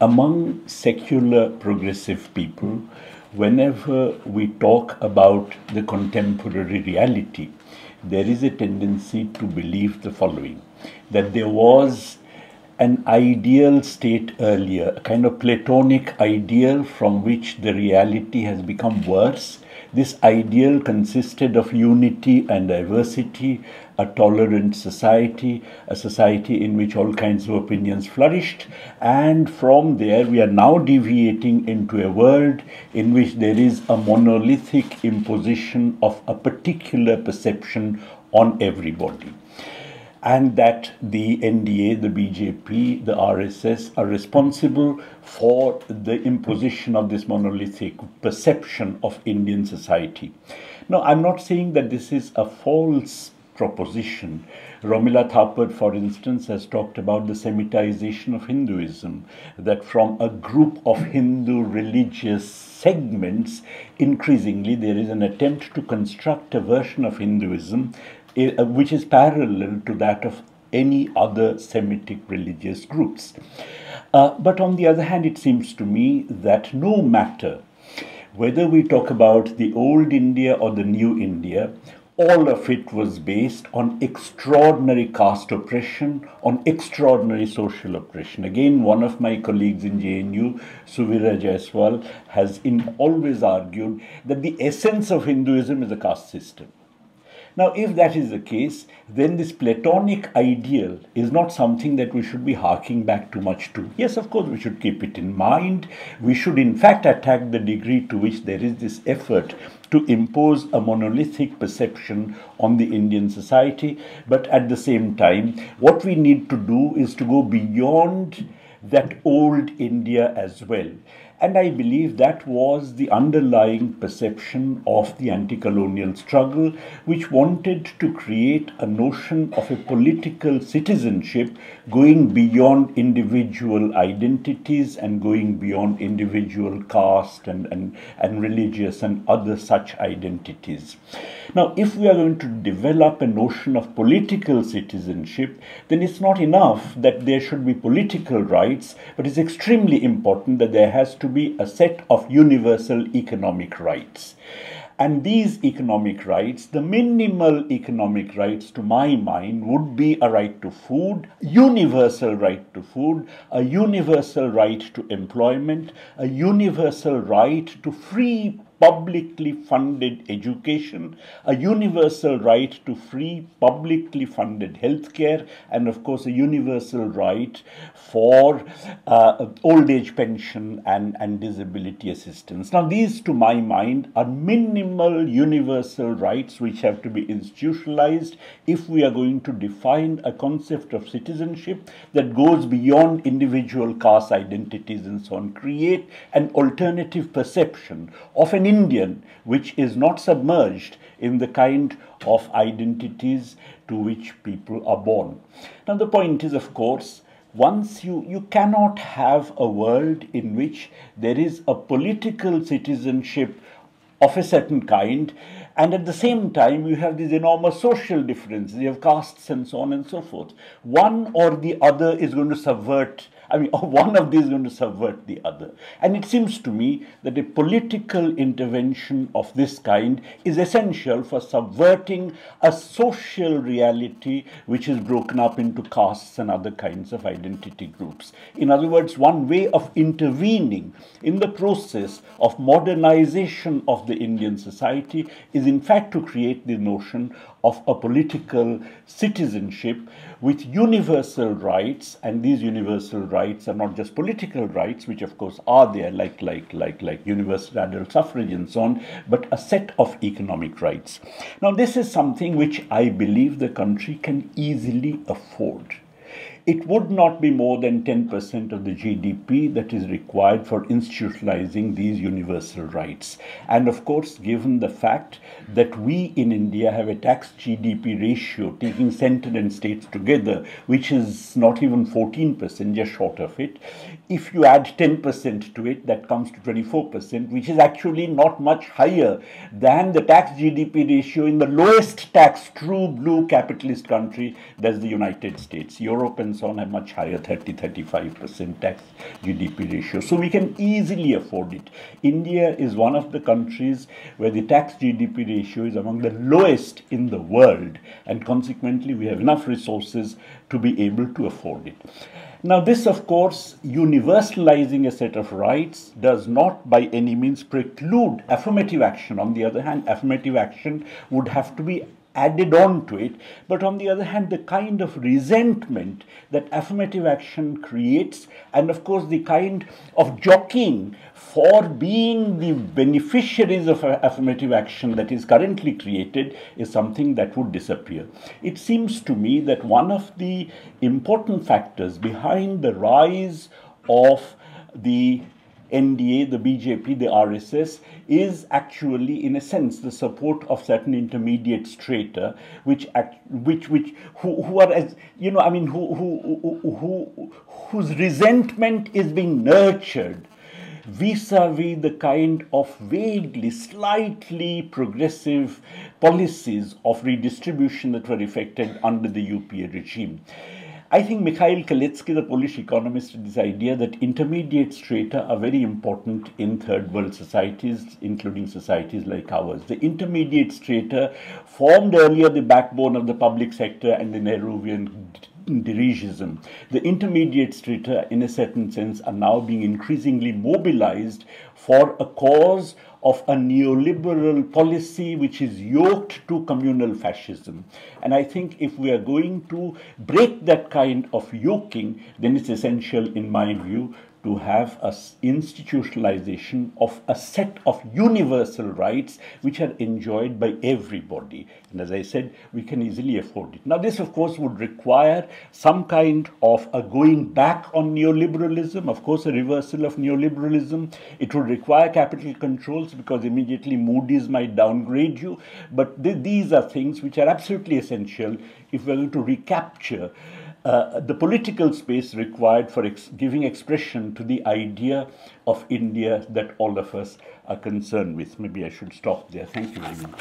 among secular progressive people, whenever we talk about the contemporary reality, there is a tendency to believe the following that there was an ideal state earlier, a kind of Platonic ideal from which the reality has become worse. This ideal consisted of unity and diversity, a tolerant society, a society in which all kinds of opinions flourished, and from there we are now deviating into a world in which there is a monolithic imposition of a particular perception on everybody and that the NDA, the BJP, the RSS are responsible for the imposition of this monolithic perception of Indian society. Now, I'm not saying that this is a false proposition. Romila Thapar, for instance, has talked about the Semitization of Hinduism, that from a group of Hindu religious segments, increasingly there is an attempt to construct a version of Hinduism which is parallel to that of any other Semitic religious groups. Uh, but on the other hand, it seems to me that no matter whether we talk about the old India or the new India, all of it was based on extraordinary caste oppression, on extraordinary social oppression. Again, one of my colleagues in JNU, Suvira Jaiswal, has in, always argued that the essence of Hinduism is a caste system. Now, if that is the case, then this Platonic ideal is not something that we should be harking back too much to. Yes, of course, we should keep it in mind. We should, in fact, attack the degree to which there is this effort to impose a monolithic perception on the Indian society. But at the same time, what we need to do is to go beyond that old India as well. And I believe that was the underlying perception of the anti colonial struggle, which wanted to create a notion of a political citizenship going beyond individual identities and going beyond individual caste and, and, and religious and other such identities. Now, if we are going to develop a notion of political citizenship, then it's not enough that there should be political rights, but it's extremely important that there has to to be a set of universal economic rights. And these economic rights, the minimal economic rights to my mind, would be a right to food, universal right to food, a universal right to employment, a universal right to free publicly funded education, a universal right to free publicly funded healthcare, and of course, a universal right for uh, old age pension and, and disability assistance. Now, these, to my mind, are minimal universal rights which have to be institutionalized if we are going to define a concept of citizenship that goes beyond individual caste identities and so on, create an alternative perception of an Indian which is not submerged in the kind of identities to which people are born. Now, the point is, of course, once you, you cannot have a world in which there is a political citizenship of a certain kind and at the same time you have these enormous social differences you have castes and so on and so forth one or the other is going to subvert I mean, one of these is going to subvert the other. And it seems to me that a political intervention of this kind is essential for subverting a social reality which is broken up into castes and other kinds of identity groups. In other words, one way of intervening in the process of modernization of the Indian society is, in fact, to create the notion of a political citizenship with universal rights, and these universal rights are not just political rights, which of course are there, like like like like universal adult suffrage and so on, but a set of economic rights. Now, this is something which I believe the country can easily afford it would not be more than 10% of the GDP that is required for institutionalizing these universal rights. And of course, given the fact that we in India have a tax GDP ratio, taking center and states together, which is not even 14%, just short of it, if you add 10% to it, that comes to 24%, which is actually not much higher than the tax GDP ratio in the lowest tax true blue capitalist country, that's the United States. Europe and and so on have much higher 30 35% tax GDP ratio. So we can easily afford it. India is one of the countries where the tax GDP ratio is among the lowest in the world, and consequently, we have enough resources to be able to afford it. Now, this, of course, universalizing a set of rights does not by any means preclude affirmative action. On the other hand, affirmative action would have to be added on to it. But on the other hand, the kind of resentment that affirmative action creates, and of course, the kind of jockeying for being the beneficiaries of affirmative action that is currently created is something that would disappear. It seems to me that one of the important factors behind the rise of the NDA, the BJP, the RSS, is actually, in a sense, the support of certain intermediate strata, which, act, which, which, who, who are, as you know, I mean, who, who, who, who, whose resentment is being nurtured vis-a-vis the kind of vaguely, slightly progressive policies of redistribution that were effected under the UPA regime. I think Mikhail Kalecki, the Polish economist, had this idea that intermediate strata are very important in third world societies, including societies like ours. The intermediate strata formed earlier the backbone of the public sector and the Nehruvian dirigism. The intermediate strata, in a certain sense, are now being increasingly mobilized for a cause of a neoliberal policy which is yoked to communal fascism. And I think if we are going to break that kind of yoking, then it's essential, in my view, to have a institutionalization of a set of universal rights which are enjoyed by everybody. And as I said, we can easily afford it. Now, this, of course, would require some kind of a going back on neoliberalism, of course, a reversal of neoliberalism. It would require capital controls because immediately Moody's might downgrade you. But th- these are things which are absolutely essential if we're going to recapture uh, the political space required for ex- giving expression to the idea of India that all of us are concerned with. Maybe I should stop there. Thank you very much.